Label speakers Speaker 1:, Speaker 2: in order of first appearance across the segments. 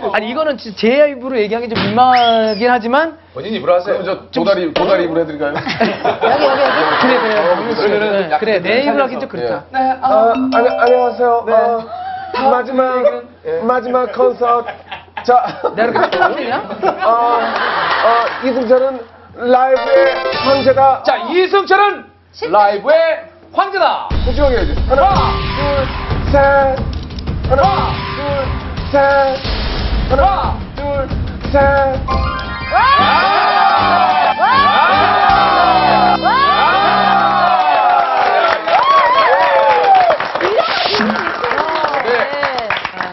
Speaker 1: 거.
Speaker 2: 아니 이거는 진짜 제 입으로 얘기하기 좀 민망하긴 하지만
Speaker 3: 본인 입으로 하세요.
Speaker 4: 그럼 저 도다리 도다리 입으로 해드릴까요?
Speaker 1: 여기, 여기, 여기.
Speaker 2: 그래 그래
Speaker 3: 그러면은
Speaker 2: 네,
Speaker 3: 약간
Speaker 2: 그래 내 입으로 하긴 좀. 그렇다.
Speaker 4: 네. 아, 아니, 안녕하세요. 어, 마지막 마지막 콘서트. 자,
Speaker 2: 내가 그렇게 처음이냐?
Speaker 4: 어, 어, 이승철은 라이브의 황제다.
Speaker 3: 자, 이승철은 라이브의 황제다.
Speaker 4: 솔직하게 해야지. 하나, 둘, 셋. 하나, 둘, 셋. 하나, 둘, 셋.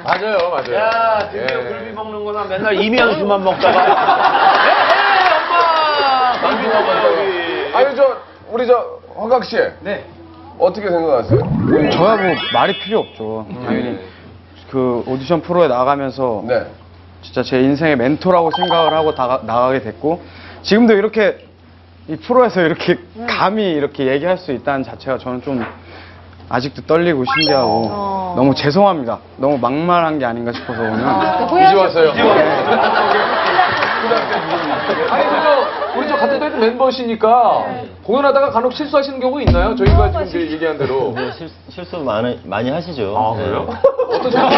Speaker 3: 맞아요, 맞아요.
Speaker 5: 야, 드디어
Speaker 3: 예.
Speaker 5: 굴비 먹는 거나 맨날 이미양수만 먹다가. 에헤, 엄마! 굴비 먹은
Speaker 4: 아니 저 우리 저 허각 씨.
Speaker 2: 네.
Speaker 4: 어떻게 생각하세요?
Speaker 6: 저야 뭐 말이 필요 없죠. 당연히 그 오디션 프로에 나가면서
Speaker 4: 네.
Speaker 6: 진짜 제 인생의 멘토라고 생각을 하고 나가, 나가게 됐고 지금도 이렇게 이 프로에서 이렇게 감히 이렇게 얘기할 수 있다는 자체가 저는 좀 아직도 떨리고 신기하고
Speaker 1: 어.
Speaker 6: 너무 죄송합니다. 너무 막말한 게 아닌가 싶어서 오늘
Speaker 3: 이제 왔어요. 아니, 그저, 우리 저 같은 밴드 멤버시니까 공연하다가 간혹 실수하시는 경우 있나요? 저희가 지금 이제 얘기한 대로.
Speaker 7: 네, 실, 실수 많이, 많이 하시죠.
Speaker 3: 아,
Speaker 7: 네.
Speaker 3: 그래요? 어떤 점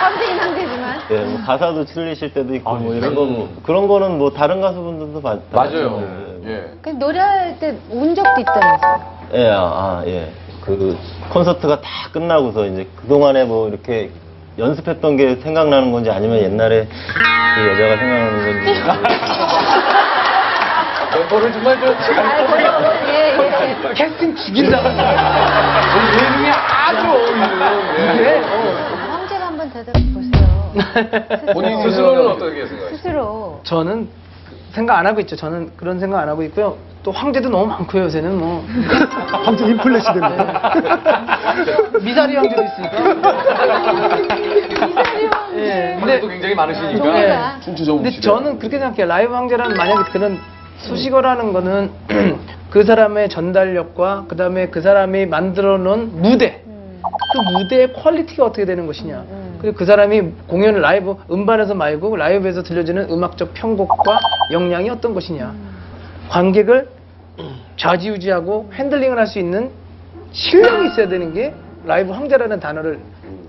Speaker 1: 상태긴 상태지만.
Speaker 7: 네, 뭐 가사도 틀리실 때도 있고,
Speaker 3: 아,
Speaker 7: 뭐
Speaker 3: 네.
Speaker 7: 이런 거, 뭐 그런 거는 뭐 다른 가수분들도 마, 다
Speaker 3: 맞아요.
Speaker 7: 마찬가지예요.
Speaker 3: 예.
Speaker 1: 그 노래할 때 운 적도 있다면서요.
Speaker 7: 예, 아, 아, 예. 그 콘서트가 다 끝나고서 이제 그동안에 뭐 이렇게 연습했던 게 생각나는 건지 아니면 옛날에 그 여자가 생각나는 건지.
Speaker 3: 멤버를 정말 저,
Speaker 1: 아, 그래요. 예, 예.
Speaker 2: 캐스팅 죽인다.
Speaker 3: 우리 예능에 아주 어울리는. 예.
Speaker 1: 황제가 한번 대답해 보세요.
Speaker 3: 본인 스스로는 어떻게 생각하세요?
Speaker 1: 스스로.
Speaker 2: 저는 생각 안 하고 있죠. 저는 그런 생각 안 하고 있고요. 또 황제도 너무 많고요. 요새는 뭐
Speaker 8: 황제 인플레시 됩니다.
Speaker 2: 미사리 황제도 있으니까. 예.
Speaker 3: 근데 또
Speaker 2: 근데
Speaker 3: 굉장히 많으시니까.
Speaker 1: 동료가.
Speaker 4: 춘추 전국
Speaker 2: 근데
Speaker 4: 시대.
Speaker 2: 저는 그렇게 생각해요. 라이브 황제라는 만약에 그런 수식어라는 거는 그 사람의 전달력과 그 다음에 그 사람이 만들어 놓은 무대 그 무대의 퀄리티가 어떻게 되는 것이냐 그리고 그 사람이 공연을 라이브 음반에서 말고 라이브에서 들려주는 음악적 편곡과 역량이 어떤 것이냐 관객을 좌지우지하고 핸들링을 할 수 있는 실력이 있어야 되는 게 라이브 황제라는 단어를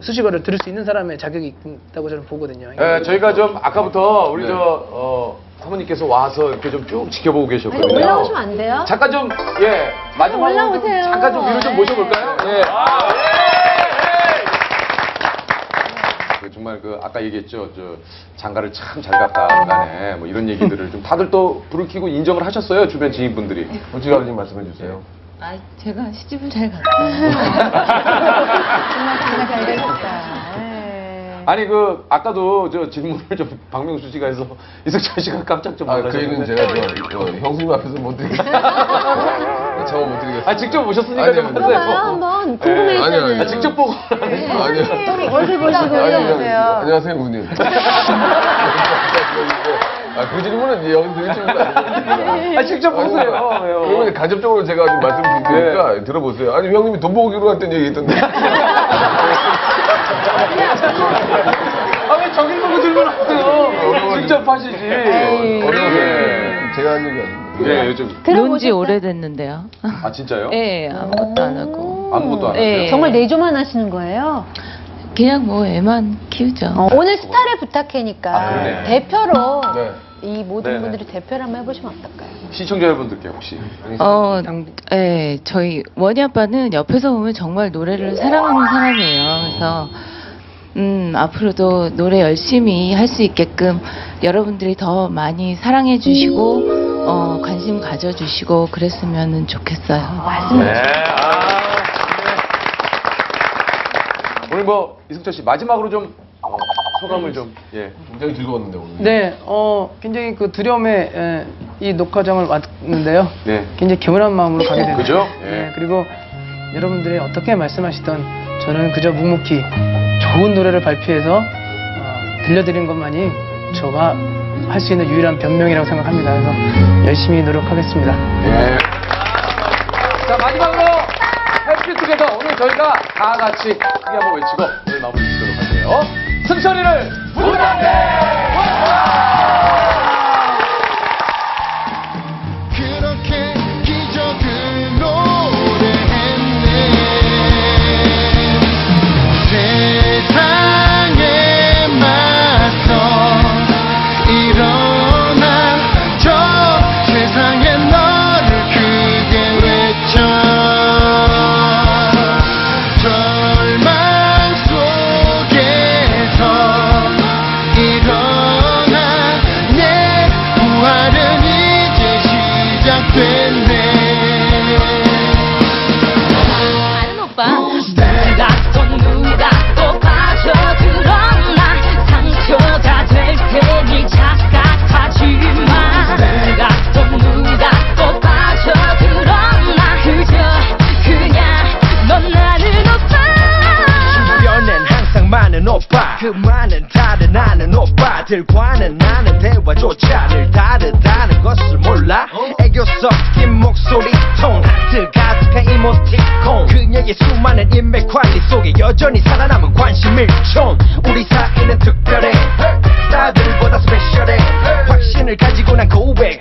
Speaker 2: 수식어를 들을 수 있는 사람의 자격이 있다고 저는 보거든요.
Speaker 3: 예, 저희가 좀 아까부터 우리
Speaker 4: 네.
Speaker 3: 저, 어, 사모님께서 와서 이렇게 좀 쭉 지켜보고
Speaker 1: 아니,
Speaker 3: 계셨거든요.
Speaker 1: 올라오시면 안 돼요?
Speaker 3: 잠깐 좀, 예, 마지막으로 좀
Speaker 1: 올라오세요.
Speaker 3: 잠깐 좀 위로 좀 모셔볼까요? 예. 그 정말 그 아까 얘기했죠 저 장가를 참 잘 갔다 간에 뭐 이런 얘기들을 좀 다들 또 불을 켜고 인정을 하셨어요 주변 지인분들이
Speaker 4: 솔직하게 좀 말씀해 주세요.
Speaker 9: 아, 제가 시집을 잘 갔어요.
Speaker 1: 정말 장가 잘 되셨다. 예.
Speaker 3: 아니 그 아까도 저 질문을 좀 박명수 씨가 해서 이승철 씨가 깜짝 좀
Speaker 4: 아, 그
Speaker 3: 놀라셨는데
Speaker 4: 얘기는 제가 저, 어, 형수님 앞에서 못 드리겠어요. 저못 드리겠어요.
Speaker 3: 아 직접 오셨으니까
Speaker 4: 아니요,
Speaker 3: 좀
Speaker 4: 아니요.
Speaker 3: 하세요
Speaker 1: 한번. 궁금해
Speaker 4: 예, 아니요. 아니요.
Speaker 3: 아, 직접 보고
Speaker 4: 아니요.
Speaker 1: 얼굴 보시고
Speaker 4: 아니,
Speaker 1: 올려보세요.
Speaker 4: 안녕하세요, 누님. 아, 그 질문은 이제 여기 드릴 질문이 아니고.
Speaker 3: 아 직접 보세요 왜요?
Speaker 4: 그러면 이제 간접적으로 제가 좀 말씀드리니까 들어보세요. 아니, 형님이 돈 보기로 했던 얘기 있던데.
Speaker 3: 아왜 저길 보고 질문하세요 직접 하시지
Speaker 4: 어려워요. 제가 한 얘기 아닙니다.
Speaker 3: 예 요즘
Speaker 9: 논지
Speaker 1: 들어보셨어요?
Speaker 9: 오래됐는데요.
Speaker 3: 아 진짜요?
Speaker 9: 예, 아무것도 안 하고.
Speaker 3: 아무것도 안
Speaker 9: 예.
Speaker 3: 하세요?
Speaker 1: 정말 내조만 하시는 거예요?
Speaker 9: 그냥 뭐 애만 키우죠.
Speaker 1: 어, 오늘 스타를 부탁해니까
Speaker 3: 아, 그러네.
Speaker 1: 대표로
Speaker 4: 네.
Speaker 1: 이 모든
Speaker 3: 네네.
Speaker 1: 분들이 대표를 한번 해보시면 어떨까요?
Speaker 3: 시청자 여러분들께 혹시
Speaker 9: 어, 예, 저희 원희 아빠는 옆에서 보면 정말 노래를 사랑하는 사람이에요. 그래서 음, 앞으로도 노래 열심히 할 수 있게끔 여러분들이 더 많이 사랑해 주시고 어, 관심 가져 주시고 그랬으면 좋겠어요.
Speaker 3: 네. 아, 네. 오늘 뭐 이승철 씨 마지막으로 좀 어, 소감을 좀 예.
Speaker 4: 굉장히 즐거웠는데, 오늘.
Speaker 2: 네, 어, 굉장히 그 두려움에 에, 이 녹화장을 왔는데요.
Speaker 3: 네.
Speaker 2: 굉장히 개운한 마음으로 가게 되네요.
Speaker 3: 그죠? 예.
Speaker 2: 네, 그리고 여러분들이 어떻게 말씀하시던 저는 그저 묵묵히 좋은 노래를 발표해서 어, 들려드린 것만이 저가 할 수 있는 유일한 변명이라고 생각합니다. 그래서 열심히 노력하겠습니다.
Speaker 3: 예. 자 마지막으로 해피투게더 오늘 저희가 다 같이 크게 한번 외치고 오늘 마무리 짓도록 할게요. 승철이를
Speaker 10: 그렇게
Speaker 11: 그만은 다른 아는 오빠들과는 나는 대화조차를 다르다는 것을 몰라? 애교 섞인 목소리 톤 하트 가득한 이모티콘. 그녀의 수많은 인맥 관리 속에 여전히 살아남은 관심 일촌 우리 사이는 특별해. 나들보다 스페셜해. 확신을 가지고 난 고백.